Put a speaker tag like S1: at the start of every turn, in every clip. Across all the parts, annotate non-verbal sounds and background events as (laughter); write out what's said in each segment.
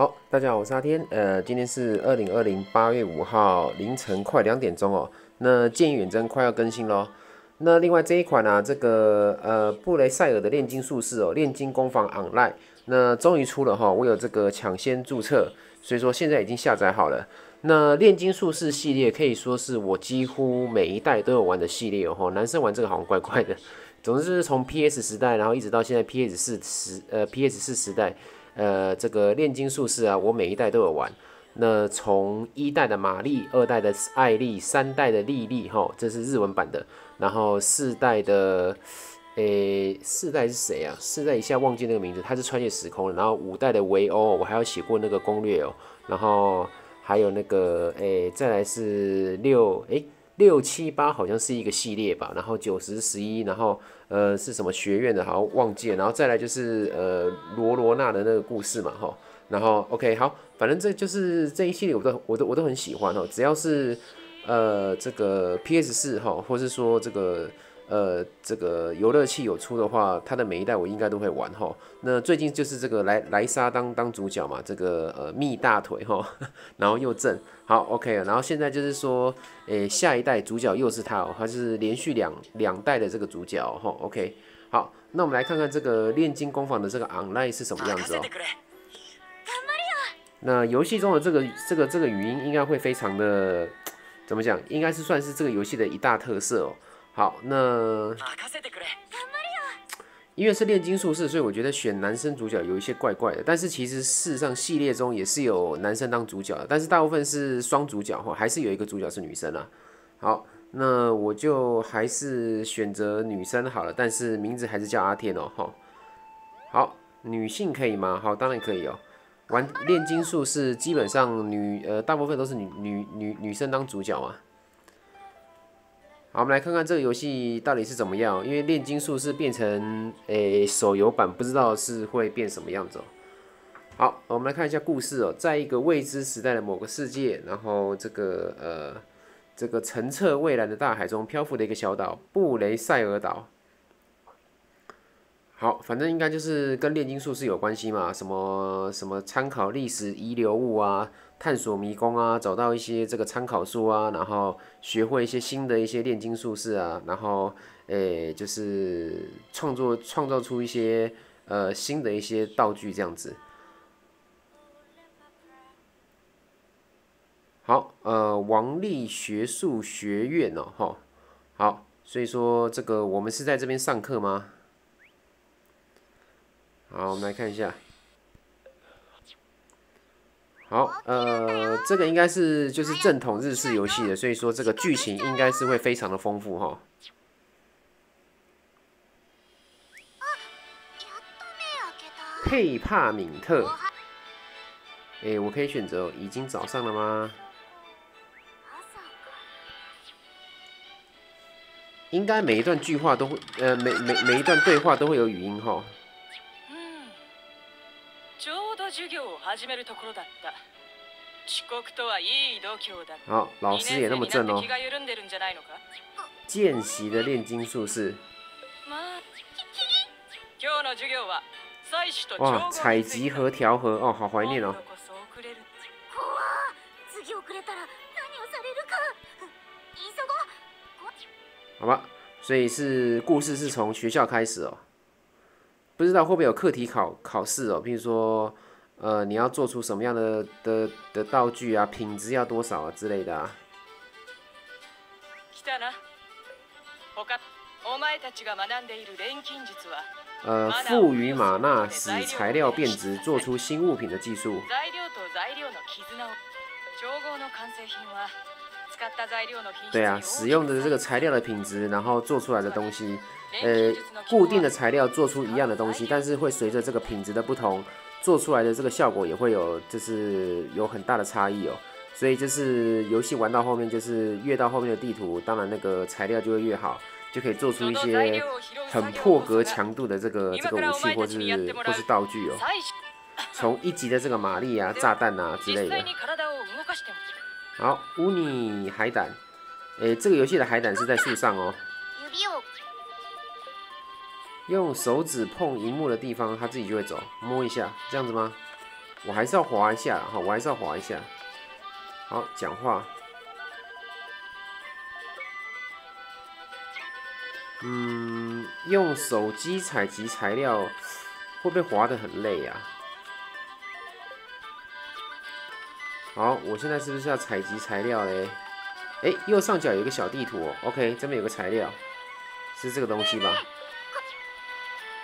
S1: 好，大家好，我是阿天。呃，今天是二零二零八月五号凌晨快两点钟哦。那剑与远征快要更新喽。那另外这一款呢，这个呃布雷塞尔的炼金术士哦，炼金工坊 online，那终于出了哈，我有这个抢先注册，所以说现在已经下载好了。那炼金术士系列可以说是我几乎每一代都有玩的系列哦。男生玩这个好像怪怪的。总之是从 PS 时代，然后一直到现在 PS 四时呃 PS 四时代。呃，这个炼金术士啊，我每一代都有玩。那从一代的玛丽，二代的艾丽，三代的莉莉，哈，这是日文版的。然后四代的，诶，四代是谁啊？四代一下忘记那个名字，他是穿越时空。然后五代的维欧，我还要写过那个攻略哦。然后还有那个，诶，再来是六，诶。六七八好像是一个系列吧，然后九十十一，然后呃是什么学院的，好像忘记了，然后再来就是呃罗罗娜的那个故事嘛，哈，然后 OK 好，反正这就是这一系列我都我都我都很喜欢哦，只要是呃这个 PS 四哈，或是说这个。呃，这个游乐器有出的话，它的每一代我应该都会玩哈。那最近就是这个莱莱莎当当主角嘛，这个呃蜜大腿哈，(laughs) 然后又正好 OK 然后现在就是说，诶，下一代主角又是他哦，他是连续两两代的这个主角哈。OK，好，那我们来看看这个炼金工坊的这个 online 是什么样子哦。那游戏中的这个这个这个语音应该会非常的怎么讲？应该是算是这个游戏的一大特色哦。好，那因为是炼金术士，所以我觉得选男生主角有一些怪怪的。但是其实事实上系列中也是有男生当主角的，但是大部分是双主角哈，还是有一个主角是女生啊。好，那我就还是选择女生好了，但是名字还是叫阿天哦哈。好，女性可以吗？好，当然可以哦。玩炼金术士基本上女呃大部分都是女女女女生当主角啊。好，我们来看看这个游戏到底是怎么样。因为炼金术是变成诶手游版，不知道是会变什么样子。好，我们来看一下故事哦。在一个未知时代的某个世界，然后这个呃这个澄澈蔚蓝的大海中漂浮的一个小岛——布雷塞尔岛。好，反正应该就是跟炼金术是有关系嘛，什么什么参考历史遗留物啊，探索迷宫啊，找到一些这个参考书啊，然后学会一些新的一些炼金术士啊，然后诶就是创作创造出一些呃新的一些道具这样子。好，呃，王力学术学院哦，哈，好，所以说这个我们是在这边上课吗？好，我们来看一下。好，呃，这个应该是就是正统日式游戏的，所以说这个剧情应该是会非常的丰富哈。佩帕敏特，哎，我可以选择已经早上了吗？应该每一段句话都会，呃，每每每一段对话都会有语音哈。好，老师也那么正哦。见习的炼金术士。哇，采集和调和哦，好怀念哦。好吧，所以是故事是从学校开始哦。不知道会不会有课题考考试哦？比如说，呃，你要做出什么样的的的道具啊？品质要多少啊之类的啊？呃，赋予玛纳使材料变质，做出新物品的技术。对啊，使用的这个材料的品质，然后做出来的东西。呃，固定的材料做出一样的东西，但是会随着这个品质的不同，做出来的这个效果也会有，就是有很大的差异哦。所以就是游戏玩到后面，就是越到后面的地图，当然那个材料就会越好，就可以做出一些很破格强度的这个这个武器或是或是道具哦。从一级的这个玛丽啊、炸弹啊之类的。(laughs) 好，乌尼海胆，诶，这个游戏的海胆是在树上哦。用手指碰荧幕的地方，它自己就会走。摸一下，这样子吗？我还是要滑一下哈，我还是要滑一下。好，讲话。嗯，用手机采集材料会不会滑得很累呀？好，我现在是不是要采集材料嘞？哎，右上角有个小地图。OK，这边有个材料，是这个东西吧？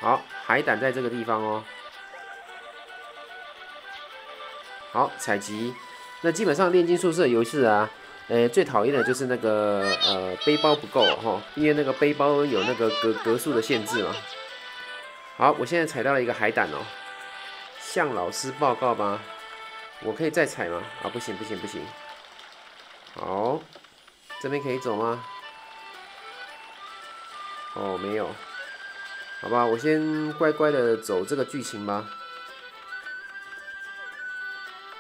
S1: 好，海胆在这个地方哦。好，采集。那基本上炼金宿舍游戏啊，呃，最讨厌的就是那个呃背包不够哈，因为那个背包有那个格格数的限制嘛。好，我现在采到了一个海胆哦，向老师报告吧。我可以再采吗？啊，不行不行不行。好，这边可以走吗？哦，没有。好吧，我先乖乖的走这个剧情吧。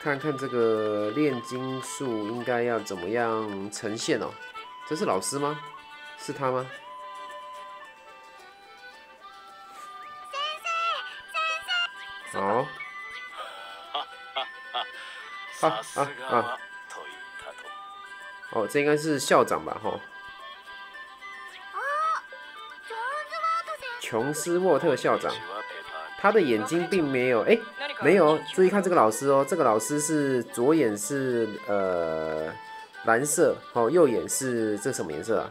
S1: 看看这个炼金术应该要怎么样呈现哦？这是老师吗？是他吗？哦。(laughs) 啊啊啊！哦，这应该是校长吧？哈。琼斯沃特校长，他的眼睛并没有哎，没有。注意看这个老师哦，这个老师是左眼是呃蓝色，哦，右眼是这什么颜色啊？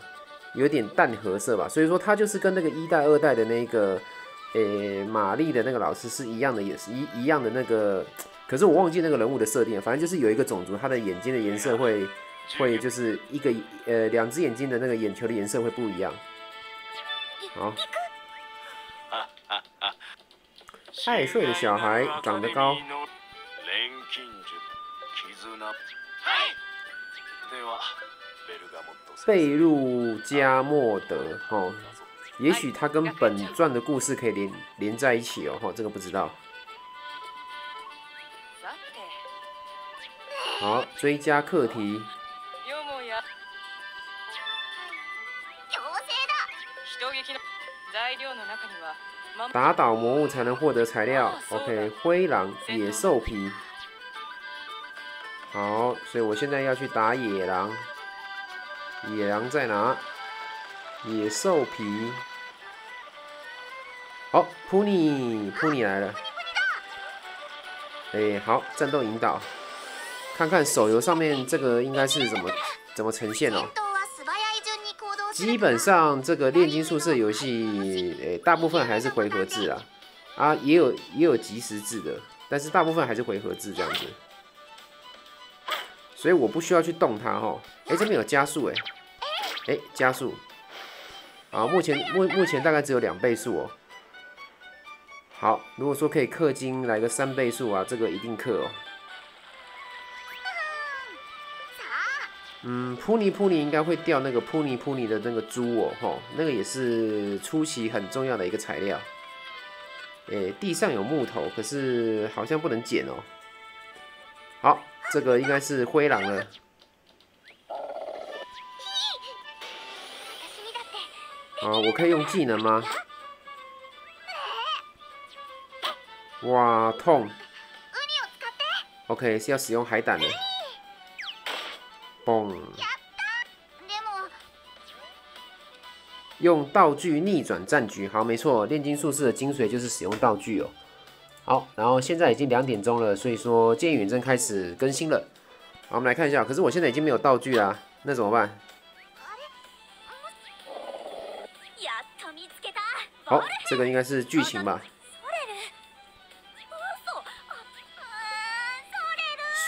S1: 有点淡褐色吧。所以说他就是跟那个一代、二代的那个诶玛丽的那个老师是一样的，也是一一样的那个。可是我忘记那个人物的设定，反正就是有一个种族，他的眼睛的颜色会会就是一个呃两只眼睛的那个眼球的颜色会不一样。好。爱睡的小孩长得高。贝路加莫德，哦，也许他跟本传的故事可以连连在一起哦，哈，这个不知道。好，追加课题。打倒魔物才能获得材料。OK，灰狼、野兽皮。好，所以我现在要去打野狼。野狼在哪？野兽皮。好，扑你，扑你来了。哎，好，战斗引导。看看手游上面这个应该是怎么怎么呈现哦。基本上这个炼金术士游戏，诶，大部分还是回合制啊，啊，也有也有即时制的，但是大部分还是回合制这样子。所以我不需要去动它哈。哎，这边有加速哎，哎，加速。啊，目前目目前大概只有两倍速哦。好，如果说可以氪金来个三倍速啊，这个一定氪哦。嗯，扑尼扑尼应该会掉那个扑尼扑尼的那个珠哦，吼，那个也是初期很重要的一个材料。诶，地上有木头，可是好像不能捡哦。好，这个应该是灰狼了。啊，我可以用技能吗？哇，痛。OK，是要使用海胆的。嘣！用道具逆转战局，好，没错，炼金术士的精髓就是使用道具哦。好，然后现在已经两点钟了，所以说剑远征开始更新了。好，我们来看一下，可是我现在已经没有道具啦，那怎么办？好，这个应该是剧情吧？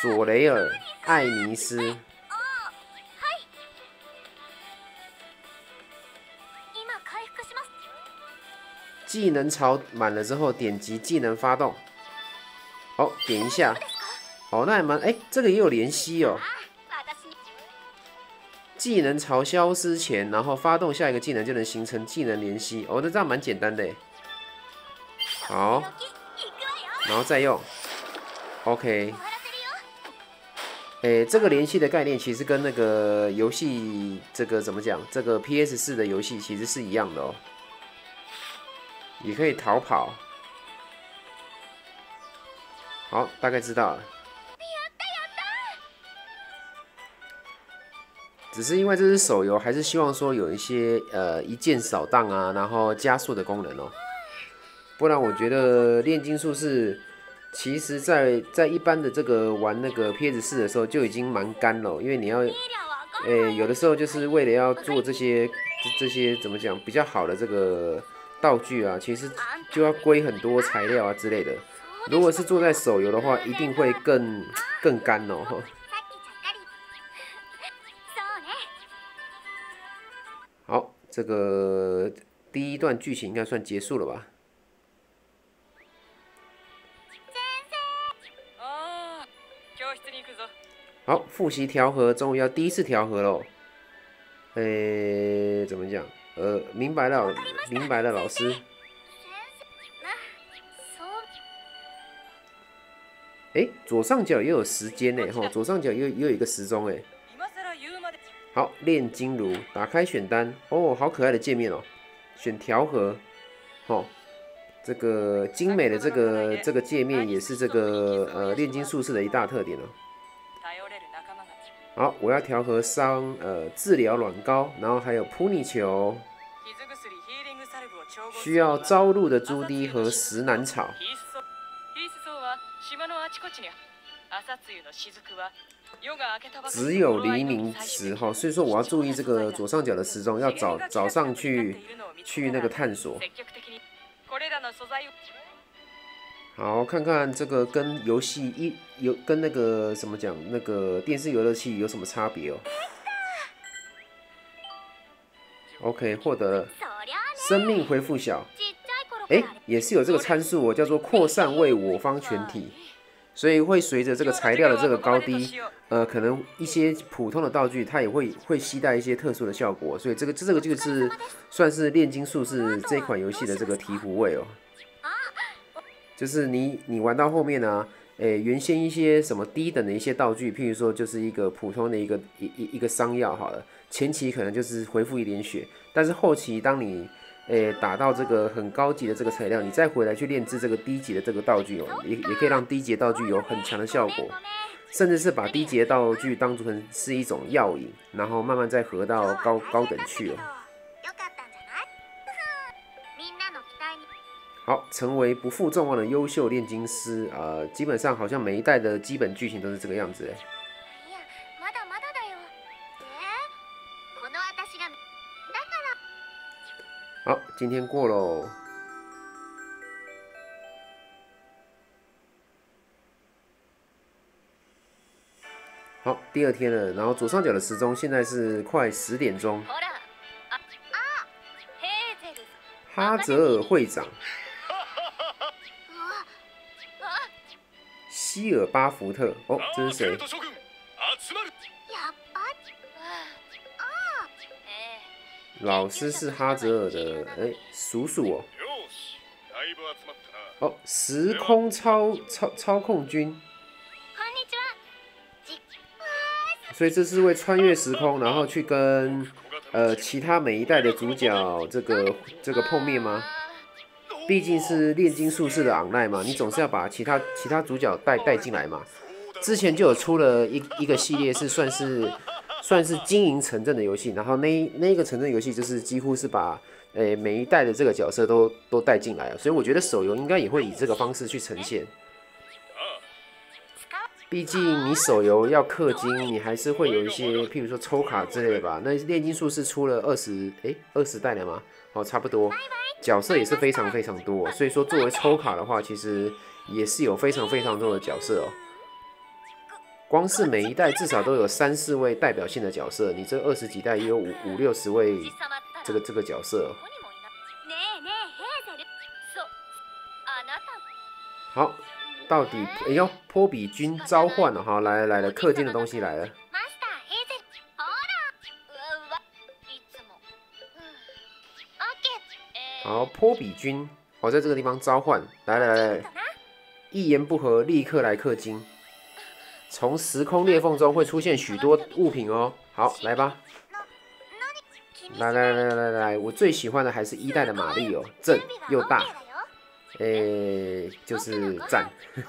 S1: 索雷尔、艾尼斯。技能槽满了之后，点击技能发动。好，点一下。哦，那还蛮……哎，这个也有连吸哦。技能槽消失前，然后发动下一个技能就能形成技能连吸。哦，那这样蛮简单的。好，然后再用。OK。哎，这个连吸的概念其实跟那个游戏这个怎么讲？这个 PS 四的游戏其实是一样的哦。也可以逃跑。好，大概知道了。只是因为这是手游，还是希望说有一些呃一键扫荡啊，然后加速的功能哦。不然我觉得炼金术士，其实在在一般的这个玩那个 PS 四的时候就已经蛮干了，因为你要，诶有的时候就是为了要做这些这些怎么讲比较好的这个道具啊，其实就要归很多材料啊之类的。如果是做在手游的话，一定会更更干哦。(laughs) 好，这个第一段剧情应该算结束了吧？好，复习调和，终于要第一次调和喽。诶，怎么讲？呃，明白了，明白了，老师。诶，左上角也有时间呢，哈，左上角又又有一个时钟，哎。好，炼金炉，打开选单，哦，好可爱的界面哦。选调和，哦，这个精美的这个这个界面也是这个呃炼金术士的一大特点哦。好，我要调和伤呃治疗软膏，然后还有扑尼球，需要朝露的朱滴和石楠草。只有黎明时哈，所以说我要注意这个左上角的时钟，要早早上去去那个探索。好，看看这个跟游戏一有跟那个什么讲那个电视游乐器有什么差别哦？OK，获得了生命恢复小，哎，也是有这个参数哦，叫做扩散为我方全体。所以会随着这个材料的这个高低，呃，可能一些普通的道具它也会会携带一些特殊的效果。所以这个这这个就是算是炼金术士这款游戏的这个醍醐味哦。就是你你玩到后面呢，诶，原先一些什么低等的一些道具，譬如说就是一个普通的一个一一一个伤药好了，前期可能就是回复一点血，但是后期当你诶，打到这个很高级的这个材料，你再回来去炼制这个低级的这个道具哦，也也可以让低级道具有很强的效果，甚至是把低级道具当成是一种药引，然后慢慢再合到高高等去哦。(laughs) (laughs) 好，成为不负众望的优秀炼金师啊，基本上好像每一代的基本剧情都是这个样子哎。好，今天过喽。好，第二天了。然后左上角的时钟现在是快十点钟。哈泽尔会长，希尔巴福特。哦，这是谁？老师是哈泽尔的哎叔叔哦，哦，时空操操操控军，所以这是为穿越时空，然后去跟呃其他每一代的主角这个这个碰面吗？毕竟是炼金术士的昂奈嘛，你总是要把其他其他主角带带进来嘛。之前就有出了一一个系列是算是。算是经营城镇的游戏，然后那那个城镇游戏就是几乎是把诶每一代的这个角色都都带进来了，所以我觉得手游应该也会以这个方式去呈现。毕竟你手游要氪金，你还是会有一些，譬如说抽卡之类的吧。那炼金术是出了二十诶二十代了吗？哦，差不多，角色也是非常非常多，所以说作为抽卡的话，其实也是有非常非常多的角色哦。光是每一代至少都有三四位代表性的角色，你这二十几代也有五五六十位这个这个角色。好，到底哎呦，波比君召唤了哈，来来来，氪金的东西来了。好，波比君，我在这个地方召唤，来来来，一言不合立刻来氪金。从时空裂缝中会出现许多物品哦。好，来吧，来来来来来，我最喜欢的还是一代的玛丽哦，正又大，诶，就是赞。(laughs)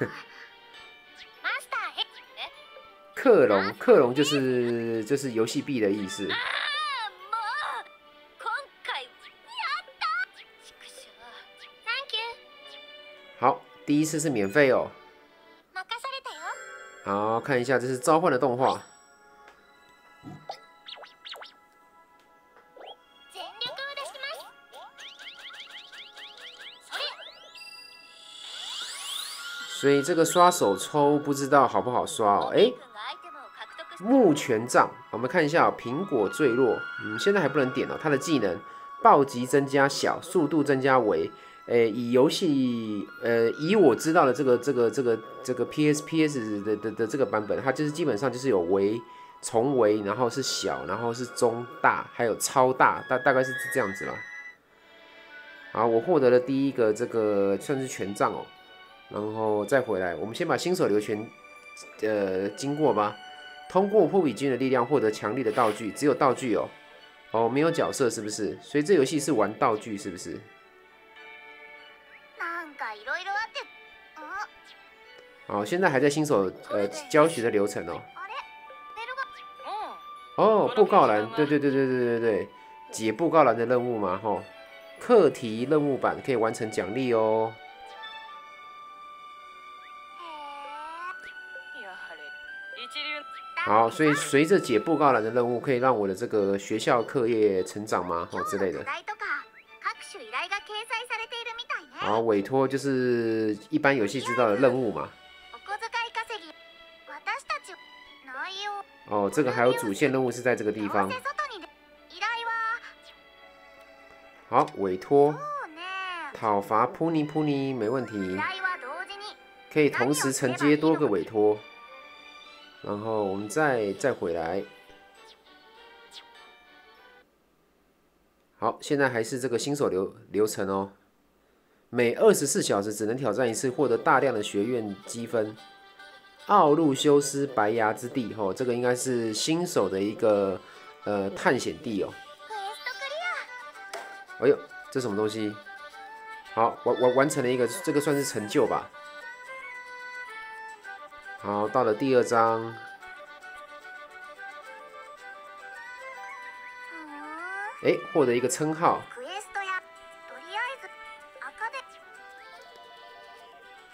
S1: 克隆，克隆就是就是游戏币的意思。第一次是免费哦。好，看一下，这是召唤的动画。所以这个刷手抽不知道好不好刷哦。哎，木权杖，我们看一下，苹果坠落，嗯，现在还不能点哦。它的技能暴击增加小，速度增加为，诶，以游戏，呃，以我知道的这个这个这个这个 PSPS 的的的这个版本，它就是基本上就是有为重为，然后是小，然后是中大，还有超大，大大概是这样子了。好，我获得了第一个这个算是权杖哦。然后再回来，我们先把新手流全，呃，经过吧。通过破比君的力量获得强力的道具，只有道具哦，哦，没有角色是不是？所以这游戏是玩道具是不是？好，现在还在新手呃教学的流程哦。哦，布告栏，对对对对对对对，解布告栏的任务嘛，吼，课题任务版可以完成奖励哦。好，所以随着解布告栏的任务，可以让我的这个学校课业成长吗？哦之类的。好，委托就是一般游戏知道的任务嘛。哦，这个还有主线任务是在这个地方。好，委托讨伐扑尼扑尼没问题，可以同时承接多个委托。然后我们再再回来，好，现在还是这个新手流流程哦。每二十四小时只能挑战一次，获得大量的学院积分。奥路修斯白牙之地，吼，这个应该是新手的一个呃探险地哦。哎呦，这什么东西？好，完完完成了一个，这个算是成就吧。好，到了第二章，哎，获得一个称号，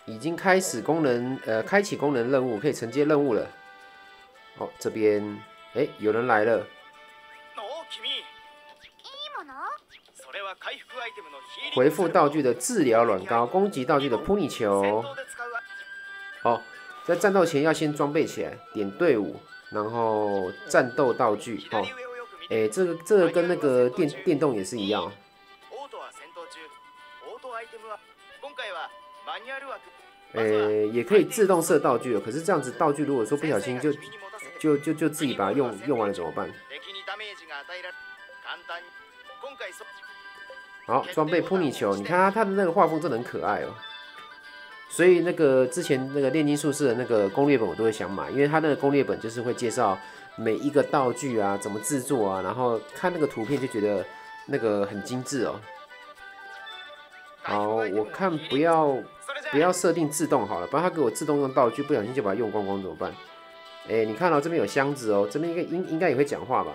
S1: 已经开始功能，呃，开启功能任务，可以承接任务了。哦，这边，哎，有人来了。回复道具的治疗软膏，攻击道具的扑你球。哦。在战斗前要先装备起来，点队伍，然后战斗道具，哦，哎，这个这个跟那个电电动也是一样，呃，也可以自动设道具可是这样子道具如果说不小心就就就就自己把它用用完了怎么办？好，装备扑你球，你看它它的那个画风真的很可爱哦。所以那个之前那个炼金术士的那个攻略本我都会想买，因为他那个攻略本就是会介绍每一个道具啊怎么制作啊，然后看那个图片就觉得那个很精致哦。好，我看不要不要设定自动好了，不然他给我自动用道具，不小心就把它用光光怎么办？哎，你看到这边有箱子哦，这边应该应应该也会讲话吧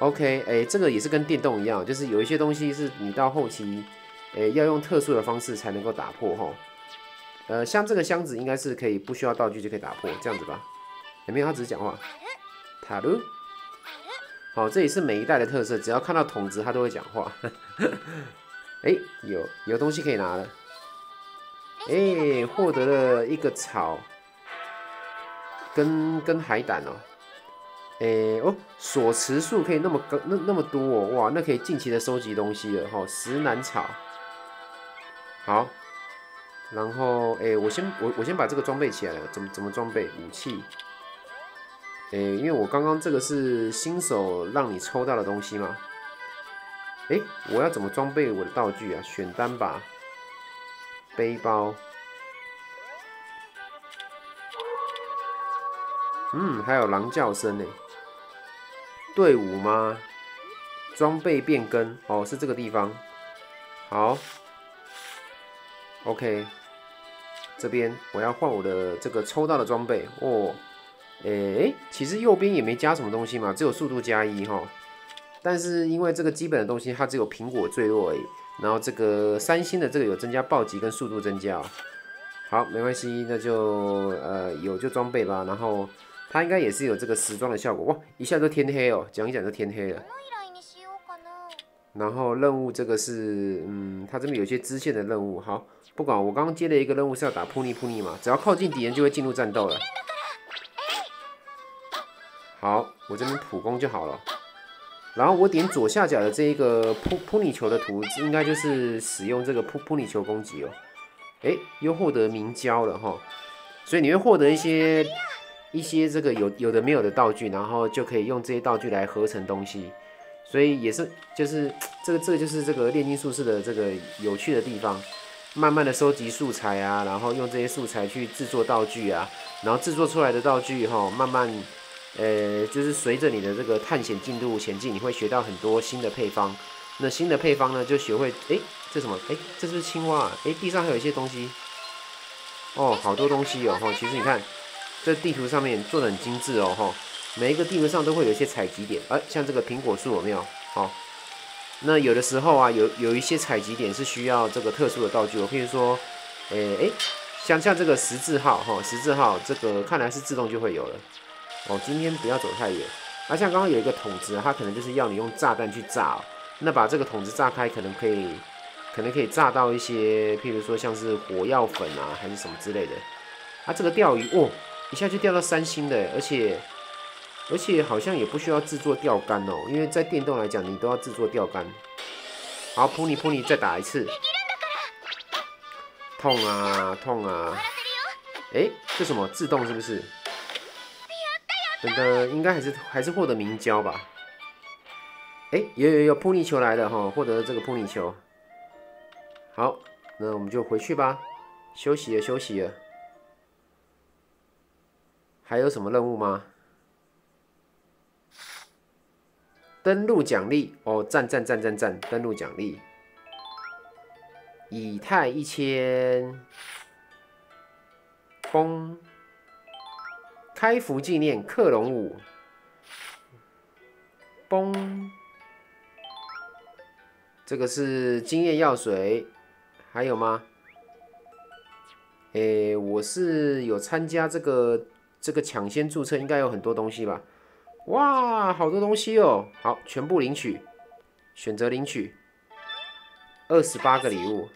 S1: ？OK，哎，这个也是跟电动一样，就是有一些东西是你到后期。诶，要用特殊的方式才能够打破哈。呃，像这个箱子应该是可以不需要道具就可以打破，这样子吧？有没有？他只是讲话。塔鲁。好，这也是每一代的特色，只要看到筒子，他都会讲话。哎，有有东西可以拿了。哎，获得了一个草，跟跟海胆哦。哎哦，锁持数可以那么高，那那么多哦，哇，那可以尽情的收集东西了哈。石楠草。好，然后诶，我先我我先把这个装备起来了，怎么怎么装备武器？诶，因为我刚刚这个是新手让你抽到的东西嘛。诶，我要怎么装备我的道具啊？选单吧，背包。嗯，还有狼叫声呢。队伍吗？装备变更哦，是这个地方。好。OK，这边我要换我的这个抽到的装备哦。诶，其实右边也没加什么东西嘛，只有速度加一哈。但是因为这个基本的东西它只有苹果坠落而已，然后这个三星的这个有增加暴击跟速度增加。好，没关系，那就呃有就装备吧。然后它应该也是有这个时装的效果。哇，一下就天黑哦，讲一讲就天黑了。然后任务这个是，嗯，它这边有些支线的任务。好，不管我刚刚接了一个任务是要打扑尼扑尼嘛，只要靠近敌人就会进入战斗了。好，我这边普攻就好了。然后我点左下角的这一个扑扑你球的图，应该就是使用这个扑扑你球攻击哦。哎，又获得明胶了哈，所以你会获得一些一些这个有有的没有的道具，然后就可以用这些道具来合成东西。所以也是就是这个这个就是这个炼金术士的这个有趣的地方，慢慢的收集素材啊，然后用这些素材去制作道具啊，然后制作出来的道具哈，慢慢呃就是随着你的这个探险进度前进，你会学到很多新的配方。那新的配方呢，就学会哎这什么哎这是青蛙哎地上还有一些东西哦，好多东西哦哈。其实你看这地图上面做的很精致哦哈。每一个地图上都会有一些采集点，哎，像这个苹果树有没有？哦，那有的时候啊，有有一些采集点是需要这个特殊的道具，我譬如说，诶诶，像像这个十字号哈，十字号这个看来是自动就会有了。哦，今天不要走太远。那像刚刚有一个桶子，它可能就是要你用炸弹去炸，那把这个桶子炸开，可能可以，可能可以炸到一些，譬如说像是火药粉啊，还是什么之类的。啊，这个钓鱼哦，一下就钓到三星的，而且。而且好像也不需要制作钓竿哦，因为在电动来讲，你都要制作钓竿。好，扑你扑你，再打一次。痛啊痛啊！哎，这什么自动是不是？等的应该还是还是获得明胶吧？哎，有有有扑你球来了哈，获得这个扑你球。好，那我们就回去吧，休息了休息了。还有什么任务吗？登录奖励哦，赞赞赞赞赞！登录奖励，以太一千，嘣！开服纪念克隆五，嘣！这个是经验药水，还有吗？诶，我是有参加这个这个抢先注册，应该有很多东西吧。哇，好多东西哦！好，全部领取，选择领取，二十八个礼物。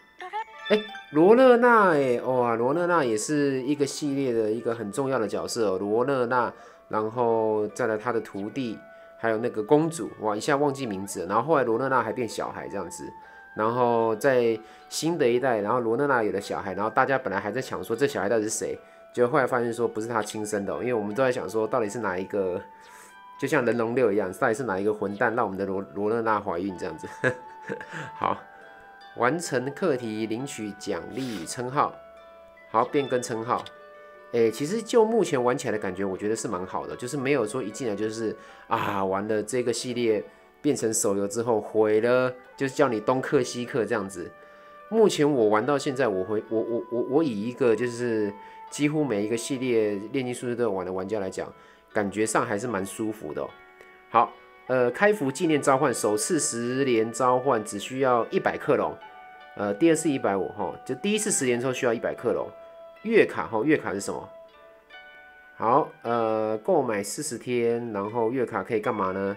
S1: 哎，罗勒娜，哎，哇，罗勒娜也是一个系列的一个很重要的角色哦。罗勒娜，然后再来他的徒弟，还有那个公主，哇，一下忘记名字。然后后来罗勒娜还变小孩这样子，然后在新的一代，然后罗勒娜有了小孩，然后大家本来还在抢说这小孩到底是谁，结果后来发现说不是他亲生的，因为我们都在想说到底是哪一个。就像人龙六一样，到底是哪一个混蛋让我们的罗罗勒娜怀孕这样子？(laughs) 好，完成课题，领取奖励与称号。好，变更称号。哎，其实就目前玩起来的感觉，我觉得是蛮好的，就是没有说一进来就是啊，玩了这个系列变成手游之后毁了，就是叫你东克西克这样子。目前我玩到现在，我会我我我我以一个就是几乎每一个系列炼金术士都有玩的玩家来讲。感觉上还是蛮舒服的。好，呃，开服纪念召唤，首次十连召唤只需要一百克隆，呃，第二次一百五哈，就第一次十连之后需要一百克隆。月卡哈，月卡是什么？好，呃，购买四十天，然后月卡可以干嘛呢？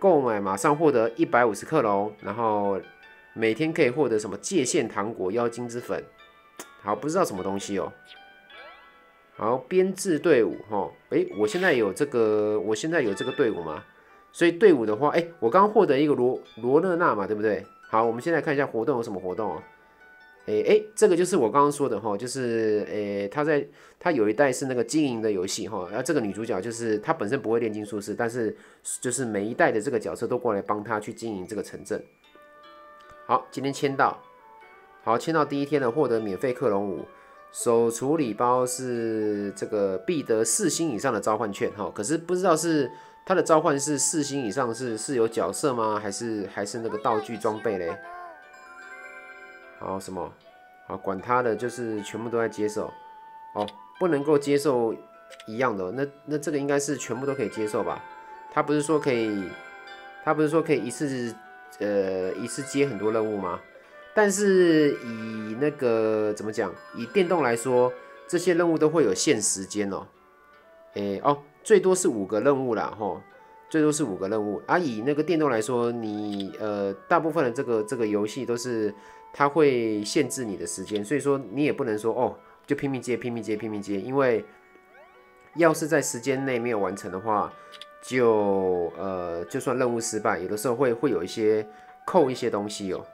S1: 购买马上获得一百五十克隆，然后每天可以获得什么界限糖果、妖精之粉。好，不知道什么东西哦。好，编制队伍哈，哎，我现在有这个，我现在有这个队伍吗？所以队伍的话，哎，我刚获得一个罗罗勒娜嘛，对不对？好，我们现在看一下活动有什么活动哦。哎哎，这个就是我刚刚说的哈，就是哎，他在他有一代是那个经营的游戏哈，然后这个女主角就是她本身不会炼金术士，但是就是每一代的这个角色都过来帮她去经营这个城镇。好，今天签到，好，签到第一天呢，获得免费克隆五。手处理包是这个必得四星以上的召唤券哈，可是不知道是它的召唤是四星以上是是有角色吗？还是还是那个道具装备嘞？好什么？好，管他的，就是全部都在接受。哦，不能够接受一样的，那那这个应该是全部都可以接受吧？他不是说可以，他不是说可以一次呃一次接很多任务吗？但是以那个怎么讲？以电动来说，这些任务都会有限时间哦。诶哦，最多是五个任务啦，吼，最多是五个任务。啊，以那个电动来说，你呃大部分的这个这个游戏都是。它会限制你的时间，所以说你也不能说哦，就拼命接、拼命接、拼命接，因为要是在时间内没有完成的话，就呃，就算任务失败，有的时候会会有一些扣一些东西哦。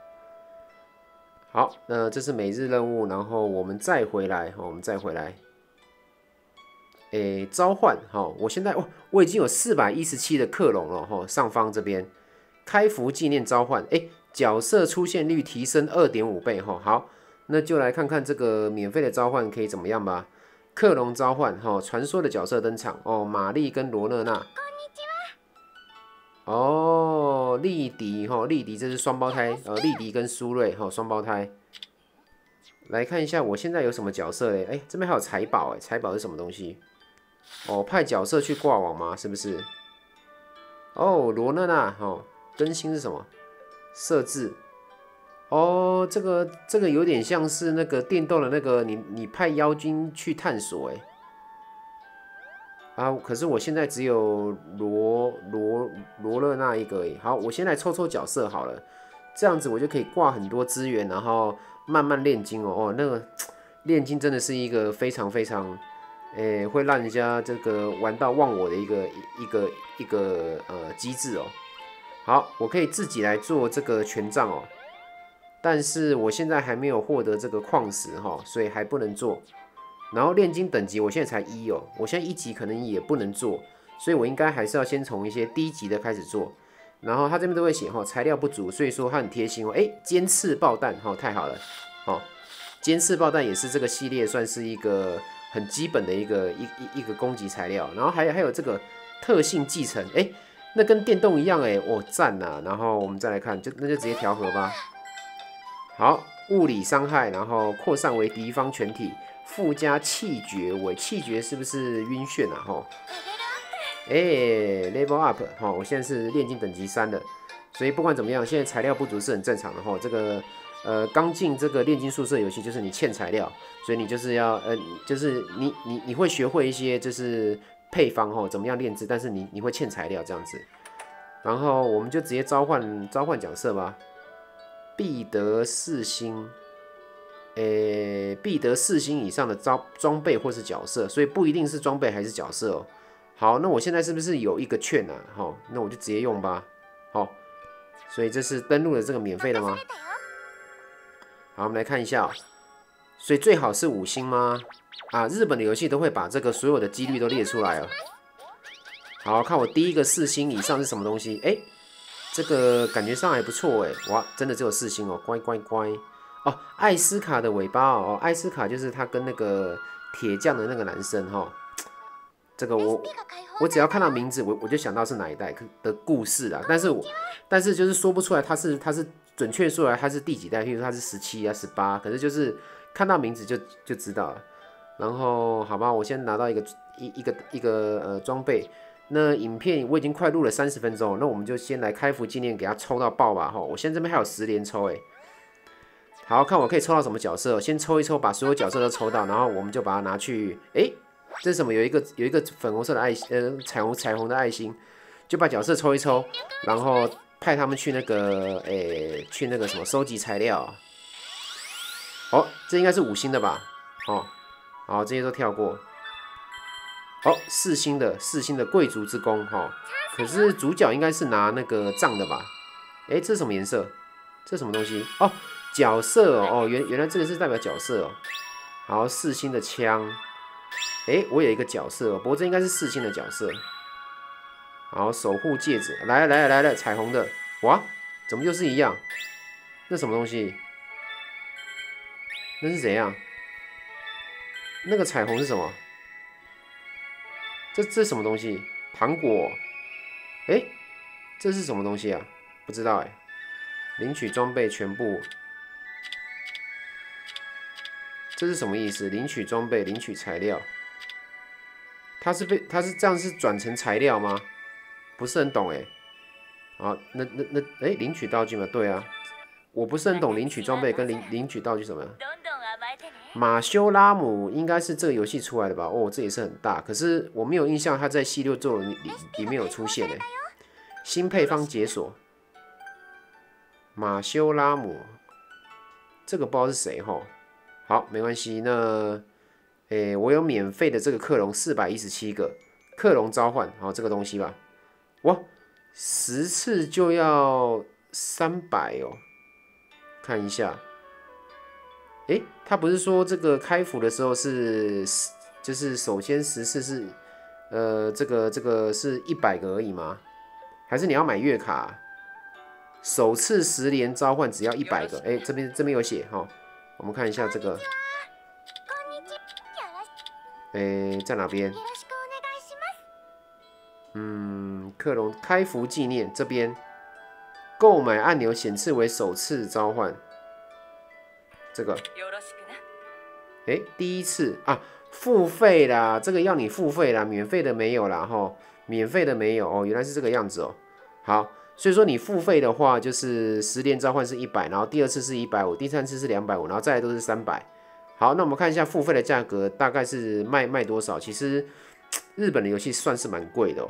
S1: 好，那这是每日任务，然后我们再回来，我们再回来，诶，召唤，哈，我现在哦，我已经有四百一十七的克隆了，哈，上方这边开服纪念召唤，诶。角色出现率提升二点五倍，哈，好，那就来看看这个免费的召唤可以怎么样吧。克隆召唤，哈，传说的角色登场，哦，玛丽跟罗勒娜。哦，丽迪，哈，丽迪这是双胞胎，呃，丽迪跟苏瑞，哈，双胞胎。来看一下我现在有什么角色嘞？哎，这边还有财宝，哎，财宝是什么东西？哦，派角色去挂网吗？是不是？哦，罗勒娜，哦，更新是什么？设置哦，这个这个有点像是那个电动的那个，你你派妖精去探索哎，啊，可是我现在只有罗罗罗勒那一个哎，好，我先来抽抽角色好了，这样子我就可以挂很多资源，然后慢慢练金哦哦，那个 (tsk) 炼金真的是一个非常非常诶，会让人家这个玩到忘我的一个一个一个呃机制哦。好，我可以自己来做这个权杖哦，但是我现在还没有获得这个矿石哈，所以还不能做。然后炼金等级我现在才一哦，我现在一级可能也不能做，所以我应该还是要先从一些低级的开始做。然后他这边都会写哈，材料不足，所以说他很贴心哦。哎，尖刺爆弹哈，太好了，哦，尖刺爆弹也是这个系列算是一个很基本的一个一一一个攻击材料。然后还有还有这个特性继承，哎。那跟电动一样哎，我赞呐！然后我们再来看，就那就直接调和吧。好，物理伤害，然后扩散为敌方全体，附加气绝为气绝，是不是晕眩啊？吼，哎，level up 哈，我现在是炼金等级三的，所以不管怎么样，现在材料不足是很正常的哈。这个呃，刚进这个炼金宿舍游戏，就是你欠材料，所以你就是要呃，就是你你你会学会一些就是。配方哦，怎么样炼制？但是你你会欠材料这样子，然后我们就直接召唤召唤角色吧。必得四星，诶，必得四星以上的装装备或是角色，所以不一定是装备还是角色哦。好，那我现在是不是有一个券啊？好，那我就直接用吧。好，所以这是登录的这个免费的吗？好，我们来看一下，所以最好是五星吗？啊，日本的游戏都会把这个所有的几率都列出来了。好看我第一个四星以上是什么东西？哎，这个感觉上还不错哎，哇，真的只有四星哦，乖乖乖哦。艾斯卡的尾巴哦，艾斯卡就是他跟那个铁匠的那个男生哈。这个我我只要看到名字，我我就想到是哪一代的故事啊。但是我但是就是说不出来他是他是准确说来他是第几代，譬如说他是十七啊十八，可是就是看到名字就就知道了。然后好吧，我先拿到一个一一个一个呃装备。那影片我已经快录了三十分钟，那我们就先来开服纪念，给他抽到爆吧哈！我现在这边还有十连抽哎，好看我可以抽到什么角色？先抽一抽，把所有角色都抽到，然后我们就把它拿去哎，这是什么？有一个有一个粉红色的爱心，呃，彩虹彩虹的爱心，就把角色抽一抽，然后派他们去那个诶，去那个什么收集材料。哦，这应该是五星的吧？哦。好，这些都跳过。哦，四星的四星的贵族之弓，哈，可是主角应该是拿那个杖的吧？哎，这是什么颜色？这什么东西？哦，角色哦，哦，原原来这个是代表角色哦。好，四星的枪。哎，我有一个角色，不过这应该是四星的角色。好，守护戒指，来了来了来了，彩虹的，哇，怎么又是一样？那什么东西？那是怎样？那个彩虹是什么？这这什么东西？糖果？哎，这是什么东西啊？不知道哎。领取装备全部。这是什么意思？领取装备，领取材料。它是被它是这样是转成材料吗？不是很懂哎。啊，那那那哎，领取道具吗？对啊，我不是很懂领取装备跟领领取道具什么。马修拉姆应该是这个游戏出来的吧？哦，这也是很大，可是我没有印象他在 C 六座里里面有出现哎。新配方解锁，马修拉姆，这个不知道是谁哈。好，没关系，那。诶，我有免费的这个克隆四百一十七个克隆召唤，好这个东西吧，哇，十次就要三百哦，看一下，诶，他不是说这个开服的时候是，就是首先十次是，呃，这个这个是一百个而已吗？还是你要买月卡？首次十连召唤只要一百个，诶，这边这边有写哈，我们看一下这个。诶，在哪边？嗯，克隆开服纪念这边，购买按钮显示为首次召唤。这个，哎，第一次啊，付费啦，这个要你付费啦，免费的没有啦，哈，免费的没有哦，原来是这个样子哦。好，所以说你付费的话，就是十连召唤是一百，然后第二次是一百五，第三次是两百五，然后再来都是三百。好，那我们看一下付费的价格大概是卖卖多少？其实日本的游戏算是蛮贵的哦。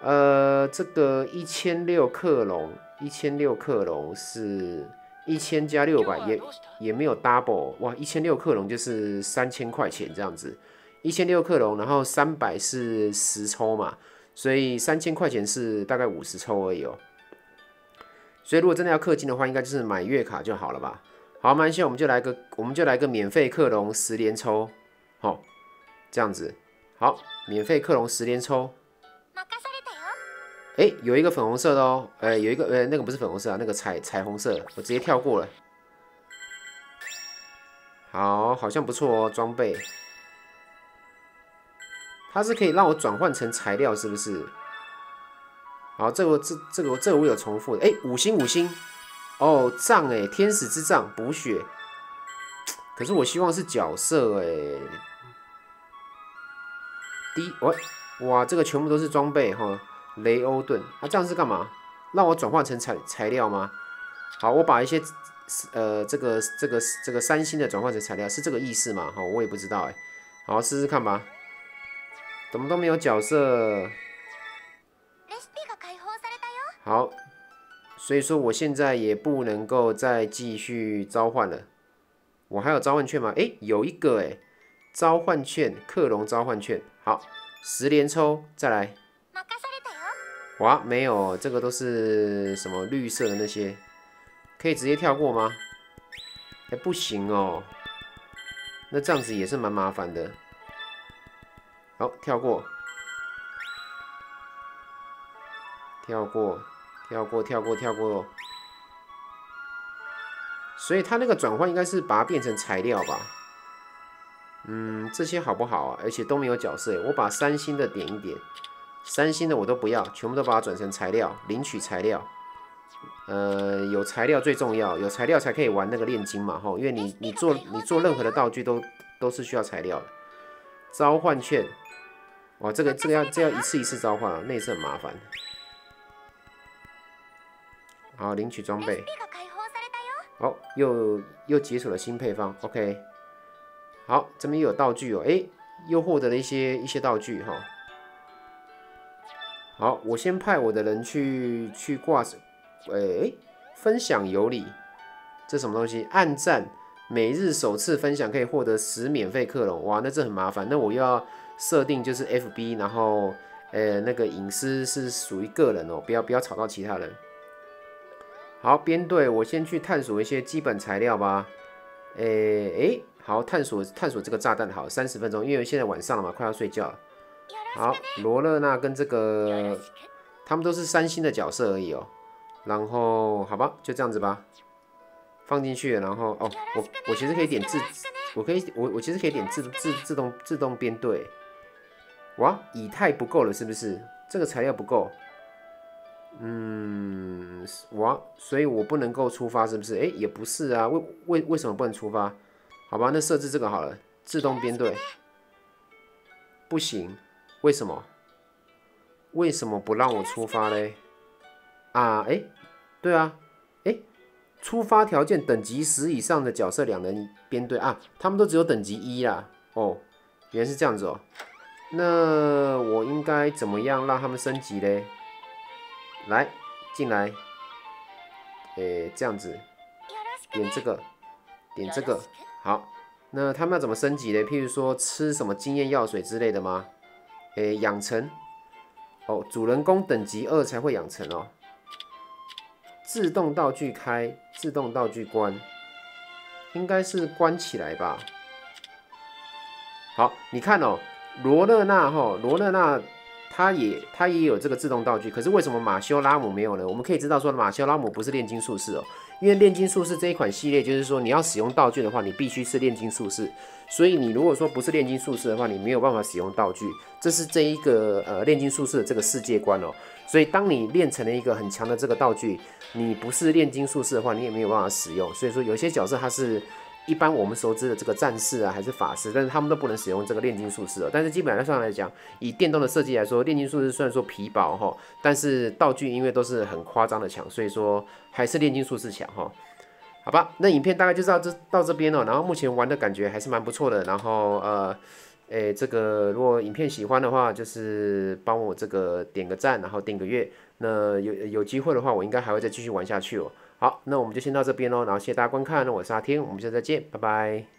S1: 呃，这个一千六克隆，一千六克隆是一千加六百，也也没有 double 哇！一千六克隆就是三千块钱这样子，一千六克隆，然后三百是十抽嘛，所以三千块钱是大概五十抽而已哦。所以如果真的要氪金的话，应该就是买月卡就好了吧？好，蛮现在我们就来个，我们就来个免费克隆十连抽，好，这样子，好，免费克隆十连抽。哎，有一个粉红色的哦，哎，有一个，呃，那个不是粉红色啊，那个彩彩虹色，我直接跳过了。好，好像不错哦，装备，它是可以让我转换成材料，是不是？好，这个这这个这个我有重复的，哎，五星五星。哦，杖哎，天使之杖补血，可是我希望是角色哎。第喂，哇，这个全部都是装备哈，雷欧盾，啊，这样是干嘛？让我转换成材材料吗？好，我把一些呃这个这个这个三星的转换成材料，是这个意思吗？哈，我也不知道哎。好，试试看吧。怎么都没有角色？好。所以说我现在也不能够再继续召唤了。我还有召唤券吗？哎，有一个哎，召唤券，克隆召唤券。好，十连抽，再来。哇，没有，这个都是什么绿色的那些，可以直接跳过吗？哎，不行哦。那这样子也是蛮麻烦的。好，跳过，跳过。跳过，跳过，跳过。所以它那个转换应该是把它变成材料吧？嗯，这些好不好啊？而且都没有角色。我把三星的点一点，三星的我都不要，全部都把它转成材料，领取材料。呃，有材料最重要，有材料才可以玩那个炼金嘛，吼！因为你你做你做任何的道具都都是需要材料的。召唤券，哇，这个这个要这要一次一次召唤啊，那也是很麻烦。好，领取装备。好，又又解锁了新配方。OK。好，这边有道具哦。哎，又获得了一些一些道具哈。好，我先派我的人去去挂。哎，分享有礼，这什么东西？暗赞，每日首次分享可以获得十免费克隆。哇，那这很麻烦。那我又要设定就是 FB，然后呃那个隐私是属于个人哦，不要不要吵到其他人。好，编队，我先去探索一些基本材料吧。诶诶，好，探索探索这个炸弹，好，三十分钟，因为现在晚上了嘛，快要睡觉。好，罗勒娜跟这个，他们都是三星的角色而已哦。然后，好吧，就这样子吧，放进去，然后哦，我我其实可以点自，我可以我我其实可以点自自自动自动编队。哇，以太不够了，是不是？这个材料不够。嗯，哇，所以我不能够出发，是不是？哎，也不是啊，为为为什么不能出发？好吧，那设置这个好了，自动编队。不行，为什么？为什么不让我出发嘞？啊，哎，对啊，哎，出发条件等级十以上的角色两人编队啊，他们都只有等级一啦。哦，原来是这样子哦。那我应该怎么样让他们升级嘞？来，进来，诶，这样子，点这个，点这个，好。那他们要怎么升级呢？譬如说吃什么经验药水之类的吗？诶，养成。哦，主人公等级二才会养成哦。自动道具开，自动道具关，应该是关起来吧。好，你看哦，罗勒娜哈，罗勒娜，他也他也有这个自动道具，可是为什么马修拉姆没有呢？我们可以知道说，马修拉姆不是炼金术士哦，因为炼金术士这一款系列就是说，你要使用道具的话，你必须是炼金术士，所以你如果说不是炼金术士的话，你没有办法使用道具，这是这一个呃炼金术士的这个世界观哦。所以当你练成了一个很强的这个道具，你不是炼金术士的话，你也没有办法使用。所以说有些角色他是。一般我们熟知的这个战士啊，还是法师，但是他们都不能使用这个炼金术士哦。但是基本上来讲，以电动的设计来说，炼金术士虽然说皮薄哈，但是道具因为都是很夸张的强，所以说还是炼金术士强哈。好吧，那影片大概就到这到这边了。然后目前玩的感觉还是蛮不错的。然后呃，诶，这个如果影片喜欢的话，就是帮我这个点个赞，然后订个月。那有有机会的话，我应该还会再继续玩下去哦。好，那我们就先到这边喽，然后谢谢大家观看，那我是阿天，我们下次再见，拜拜。